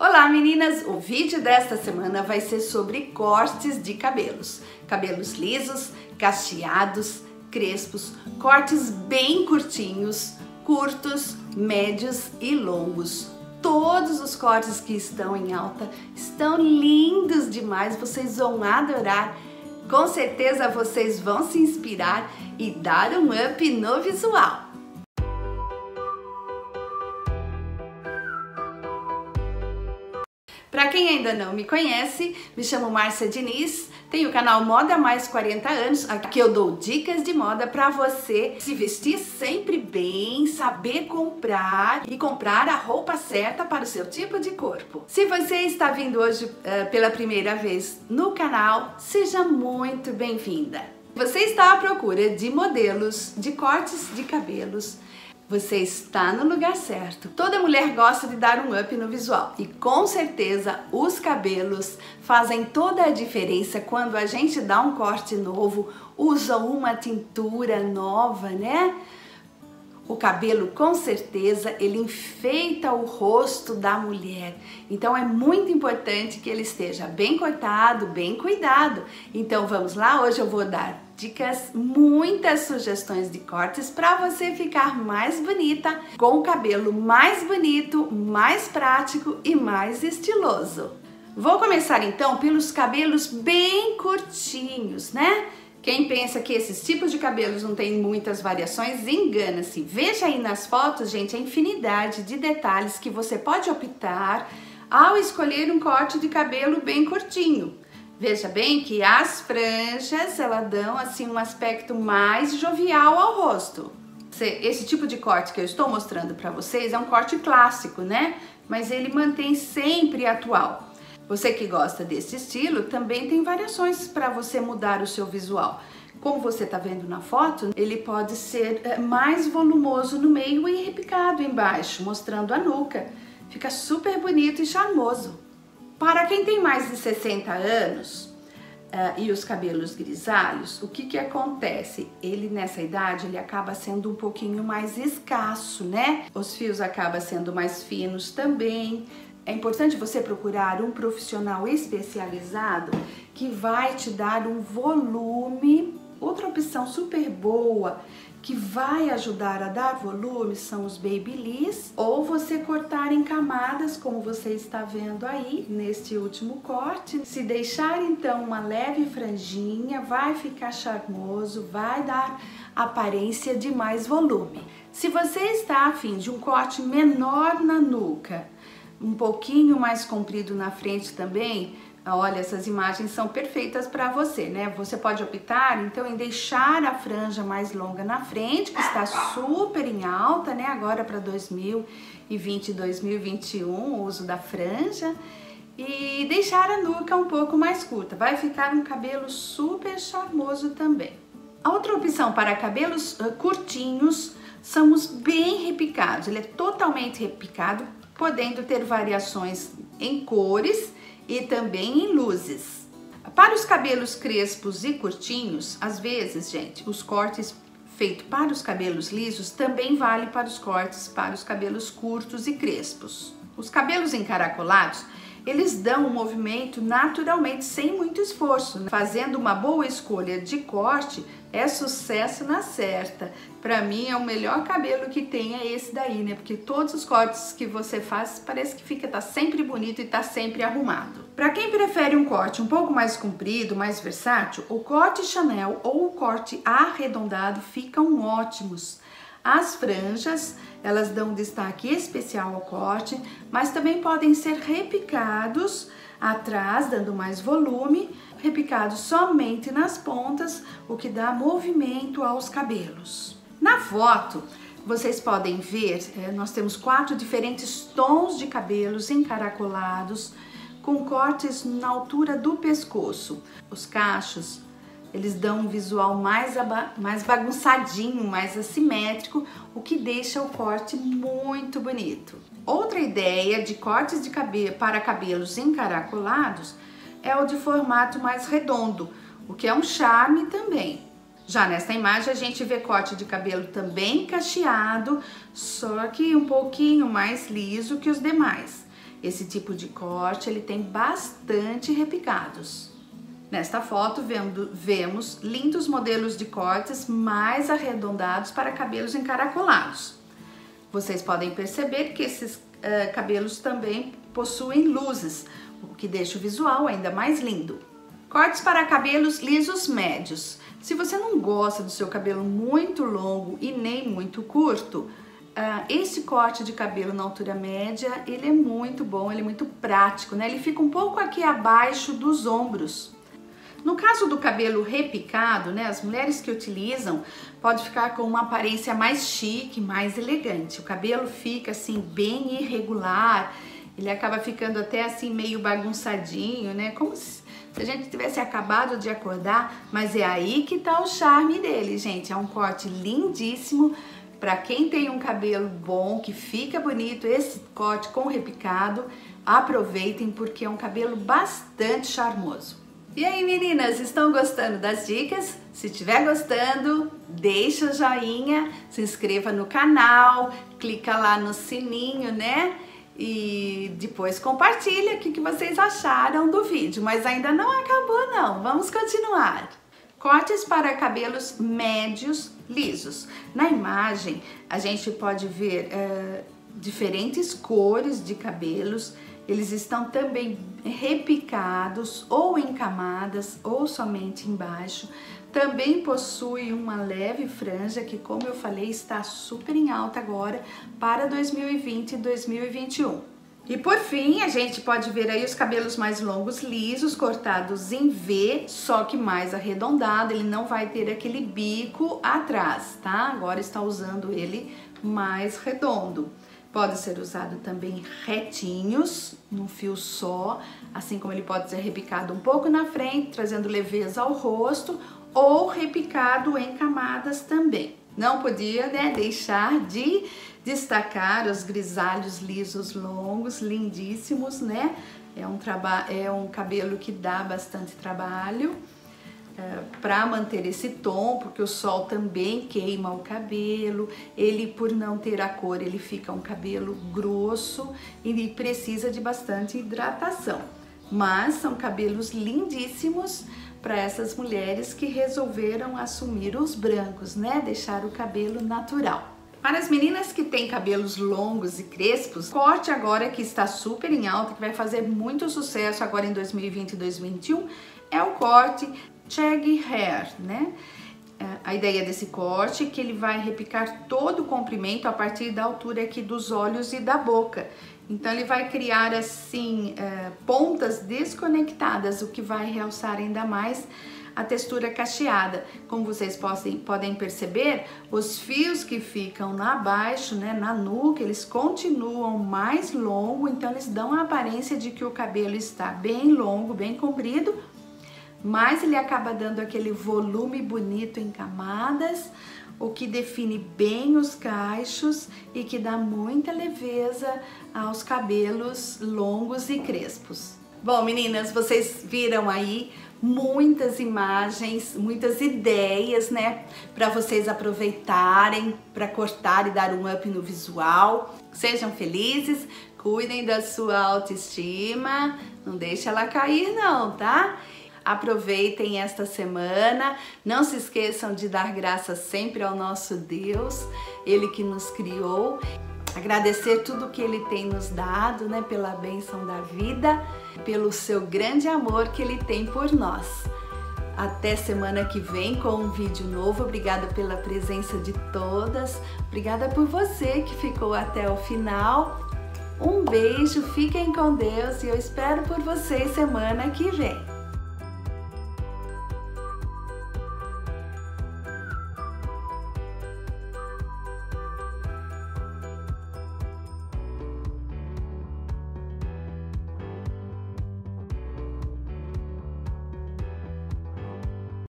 Olá meninas! O vídeo desta semana vai ser sobre cortes de cabelos. Cabelos lisos, cacheados, crespos, cortes bem curtinhos, curtos, médios e longos. Todos os cortes que estão em alta estão lindos demais, vocês vão adorar. Com certeza vocês vão se inspirar e dar um up no visual. Para quem ainda não me conhece, me chamo Márcia Diniz, tenho o canal Moda Mais 40 anos, aqui eu dou dicas de moda para você se vestir sempre bem, saber comprar e comprar a roupa certa para o seu tipo de corpo. Se você está vindo hoje uh, pela primeira vez no canal, seja muito bem-vinda. Você está à procura de modelos, de cortes de cabelos, você está no lugar certo. Toda mulher gosta de dar um up no visual e com certeza os cabelos fazem toda a diferença quando a gente dá um corte novo, usa uma tintura nova, né? O cabelo, com certeza, ele enfeita o rosto da mulher. Então é muito importante que ele esteja bem cortado, bem cuidado. Então vamos lá, hoje eu vou dar dicas, muitas sugestões de cortes para você ficar mais bonita, com o cabelo mais bonito, mais prático e mais estiloso. Vou começar então pelos cabelos bem curtinhos, né? Quem pensa que esses tipos de cabelos não tem muitas variações, engana-se. Veja aí nas fotos, gente, a infinidade de detalhes que você pode optar ao escolher um corte de cabelo bem curtinho. Veja bem que as franjas, elas dão assim um aspecto mais jovial ao rosto. Esse tipo de corte que eu estou mostrando para vocês é um corte clássico, né? Mas ele mantém sempre atual. Você que gosta desse estilo, também tem variações para você mudar o seu visual. Como você está vendo na foto, ele pode ser eh, mais volumoso no meio e repicado embaixo, mostrando a nuca. Fica super bonito e charmoso. Para quem tem mais de 60 anos uh, e os cabelos grisalhos, o que que acontece? Ele nessa idade ele acaba sendo um pouquinho mais escasso, né? Os fios acabam sendo mais finos também. É importante você procurar um profissional especializado que vai te dar um volume. Outra opção super boa que vai ajudar a dar volume são os babyliss ou você cortar em camadas como você está vendo aí neste último corte. Se deixar então uma leve franjinha vai ficar charmoso, vai dar aparência de mais volume. Se você está afim de um corte menor na nuca, um pouquinho mais comprido na frente também, Olha, essas imagens são perfeitas para você, né? Você pode optar, então, em deixar a franja mais longa na frente, que está super em alta, né? Agora para 2020 e 2021, o uso da franja. E deixar a nuca um pouco mais curta. Vai ficar um cabelo super charmoso também. A outra opção para cabelos curtinhos são os bem repicados. Ele é totalmente repicado, podendo ter variações em cores e também em luzes. Para os cabelos crespos e curtinhos, às vezes, gente, os cortes feitos para os cabelos lisos também vale para os cortes para os cabelos curtos e crespos. Os cabelos encaracolados, eles dão um movimento naturalmente sem muito esforço. Né? Fazendo uma boa escolha de corte é sucesso na certa. Para mim é o melhor cabelo que tem é esse daí, né? Porque todos os cortes que você faz parece que fica tá sempre bonito e tá sempre arrumado. Para quem prefere um corte um pouco mais comprido, mais versátil, o corte Chanel ou o corte arredondado ficam ótimos. As franjas, elas dão destaque especial ao corte, mas também podem ser repicados atrás, dando mais volume, repicados somente nas pontas, o que dá movimento aos cabelos. Na foto, vocês podem ver, é, nós temos quatro diferentes tons de cabelos encaracolados, com cortes na altura do pescoço. Os cachos, eles dão um visual mais, mais bagunçadinho, mais assimétrico, o que deixa o corte muito bonito. Outra ideia de cortes de cabelo para cabelos encaracolados é o de formato mais redondo, o que é um charme também. Já nesta imagem a gente vê corte de cabelo também cacheado, só que um pouquinho mais liso que os demais. Esse tipo de corte ele tem bastante repicados. Nesta foto vendo, vemos lindos modelos de cortes mais arredondados para cabelos encaracolados. Vocês podem perceber que esses uh, cabelos também possuem luzes, o que deixa o visual ainda mais lindo. Cortes para cabelos lisos médios. Se você não gosta do seu cabelo muito longo e nem muito curto, Uh, esse corte de cabelo na altura média, ele é muito bom, ele é muito prático, né? Ele fica um pouco aqui abaixo dos ombros. No caso do cabelo repicado, né, as mulheres que utilizam pode ficar com uma aparência mais chique, mais elegante. O cabelo fica assim bem irregular, ele acaba ficando até assim meio bagunçadinho, né? Como se a gente tivesse acabado de acordar, mas é aí que tá o charme dele, gente. É um corte lindíssimo para quem tem um cabelo bom, que fica bonito, esse corte com repicado, aproveitem porque é um cabelo bastante charmoso. E aí meninas, estão gostando das dicas? Se estiver gostando, deixa o joinha, se inscreva no canal, clica lá no sininho, né? E depois compartilha o que vocês acharam do vídeo. Mas ainda não acabou não, vamos continuar. Cortes para cabelos médios lisos. Na imagem, a gente pode ver uh, diferentes cores de cabelos. Eles estão também repicados ou em camadas ou somente embaixo. Também possui uma leve franja que, como eu falei, está super em alta agora para 2020 e 2021. E por fim, a gente pode ver aí os cabelos mais longos, lisos, cortados em V, só que mais arredondado, ele não vai ter aquele bico atrás, tá? Agora está usando ele mais redondo. Pode ser usado também retinhos, num fio só, assim como ele pode ser repicado um pouco na frente, trazendo leveza ao rosto, ou repicado em camadas também. Não podia né, deixar de destacar os grisalhos lisos longos, lindíssimos, né? É um, é um cabelo que dá bastante trabalho para manter esse tom, porque o sol também queima o cabelo. Ele, por não ter a cor, ele fica um cabelo grosso e precisa de bastante hidratação. Mas são cabelos lindíssimos para essas mulheres que resolveram assumir os brancos, né? Deixar o cabelo natural. Para as meninas que têm cabelos longos e crespos, corte agora que está super em alta, que vai fazer muito sucesso agora em 2020 e 2021, é o corte Shaggy Hair, né? É, a ideia desse corte é que ele vai repicar todo o comprimento a partir da altura aqui dos olhos e da boca. Então ele vai criar assim é, pontas desconectadas, o que vai realçar ainda mais a textura cacheada. Como vocês podem, perceber, os fios que ficam na baixo, né, na nuca, eles continuam mais longo, então eles dão a aparência de que o cabelo está bem longo, bem comprido, mas ele acaba dando aquele volume bonito em camadas, o que define bem os cachos e que dá muita leveza aos cabelos longos e crespos. Bom, meninas, vocês viram aí muitas imagens, muitas ideias, né, para vocês aproveitarem, para cortar e dar um up no visual. Sejam felizes, cuidem da sua autoestima, não deixe ela cair não, tá? Aproveitem esta semana, não se esqueçam de dar graças sempre ao nosso Deus, Ele que nos criou agradecer tudo que Ele tem nos dado, né, pela bênção da vida, pelo seu grande amor que Ele tem por nós. Até semana que vem com um vídeo novo. Obrigada pela presença de todas. Obrigada por você que ficou até o final. Um beijo, fiquem com Deus e eu espero por vocês semana que vem.